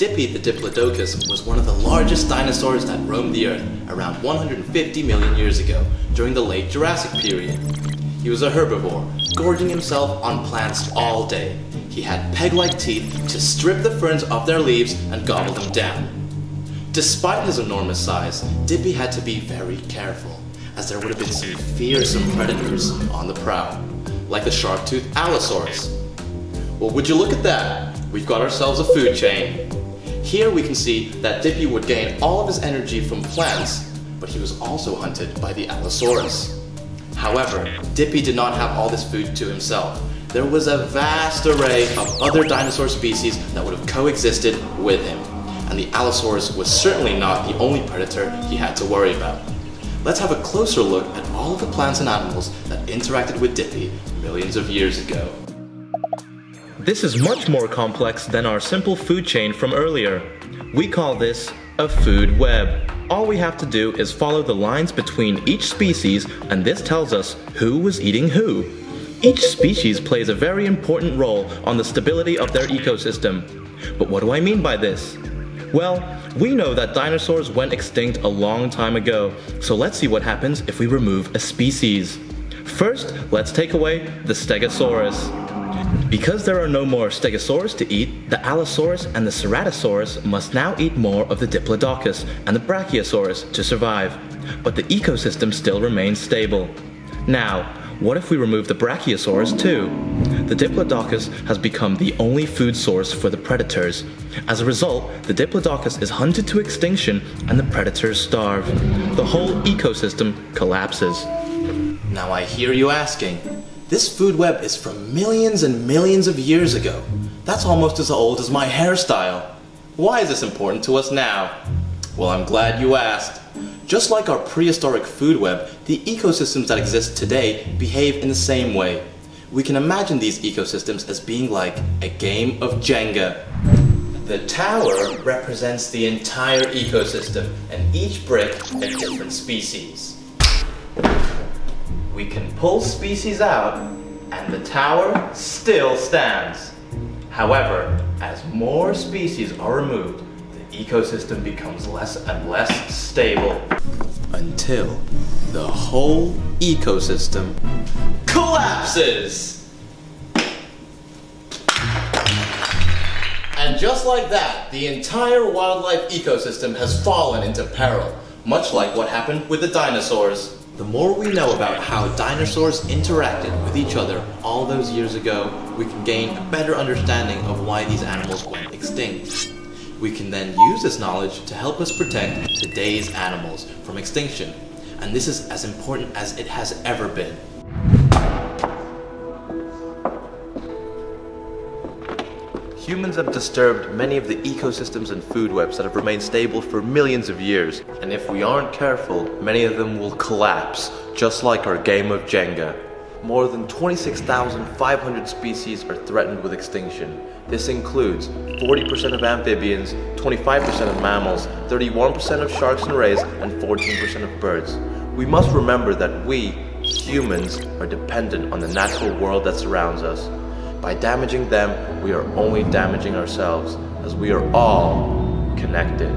Dippy the Diplodocus was one of the largest dinosaurs that roamed the Earth around 150 million years ago during the late Jurassic period. He was a herbivore, gorging himself on plants all day. He had peg-like teeth to strip the ferns off their leaves and gobble them down. Despite his enormous size, Dippy had to be very careful, as there would have been some fearsome predators on the prowl, like the shark-toothed Allosaurus. Well, would you look at that? We've got ourselves a food chain. Here we can see that Dippy would gain all of his energy from plants, but he was also hunted by the Allosaurus. However, Dippy did not have all this food to himself. There was a vast array of other dinosaur species that would have coexisted with him, and the Allosaurus was certainly not the only predator he had to worry about. Let's have a closer look at all of the plants and animals that interacted with Dippy millions of years ago. This is much more complex than our simple food chain from earlier. We call this a food web. All we have to do is follow the lines between each species and this tells us who was eating who. Each species plays a very important role on the stability of their ecosystem. But what do I mean by this? Well, we know that dinosaurs went extinct a long time ago, so let's see what happens if we remove a species. First, let's take away the Stegosaurus. Because there are no more Stegosaurus to eat, the Allosaurus and the Ceratosaurus must now eat more of the Diplodocus and the Brachiosaurus to survive. But the ecosystem still remains stable. Now, what if we remove the Brachiosaurus too? The Diplodocus has become the only food source for the predators. As a result, the Diplodocus is hunted to extinction and the predators starve. The whole ecosystem collapses. Now I hear you asking, this food web is from millions and millions of years ago. That's almost as old as my hairstyle. Why is this important to us now? Well, I'm glad you asked. Just like our prehistoric food web, the ecosystems that exist today behave in the same way. We can imagine these ecosystems as being like a game of Jenga. The tower represents the entire ecosystem and each brick a different species we can pull species out and the tower still stands. However, as more species are removed, the ecosystem becomes less and less stable until the whole ecosystem collapses. And just like that, the entire wildlife ecosystem has fallen into peril, much like what happened with the dinosaurs. The more we know about how dinosaurs interacted with each other all those years ago, we can gain a better understanding of why these animals went extinct. We can then use this knowledge to help us protect today's animals from extinction. And this is as important as it has ever been. Humans have disturbed many of the ecosystems and food webs that have remained stable for millions of years, and if we aren't careful, many of them will collapse, just like our game of Jenga. More than 26,500 species are threatened with extinction. This includes 40% of amphibians, 25% of mammals, 31% of sharks and rays, and 14% of birds. We must remember that we, humans, are dependent on the natural world that surrounds us. By damaging them, we are only damaging ourselves, as we are all connected.